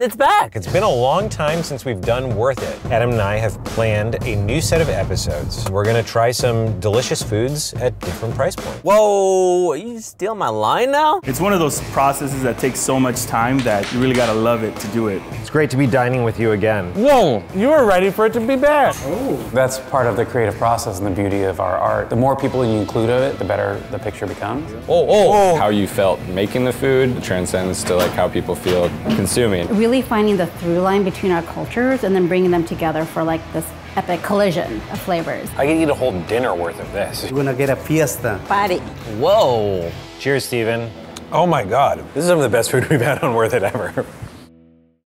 It's back. It's been a long time since we've done Worth It. Adam and I have planned a new set of episodes. We're gonna try some delicious foods at different price points. Whoa, you steal my line now? It's one of those processes that takes so much time that you really gotta love it to do it. It's great to be dining with you again. Whoa, you were ready for it to be back. Oh. That's part of the creative process and the beauty of our art. The more people you include of it, the better the picture becomes. Oh, oh, oh. How you felt making the food transcends to like how people feel consuming. Really finding the through line between our cultures and then bringing them together for like this epic collision of flavors. I could eat a whole dinner worth of this. We're gonna get a fiesta. Party. Whoa. Cheers, Steven. Oh my God, this is some of the best food we've had on Worth It ever.